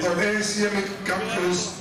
the various Islamic countries